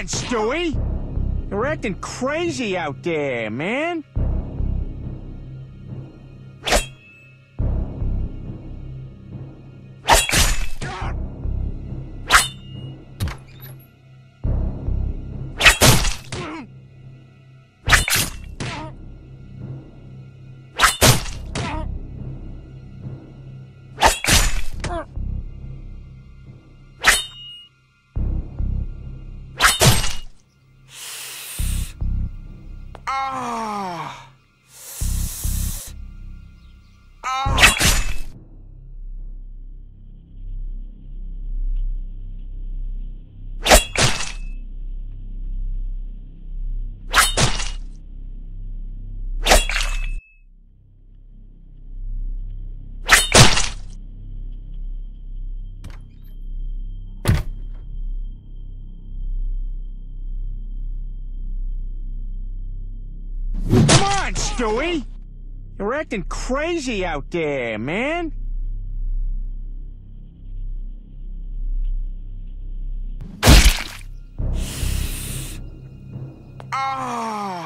on, Stewie! You're acting crazy out there, man. Ah. On, Stewie! You're acting crazy out there, man. Ah.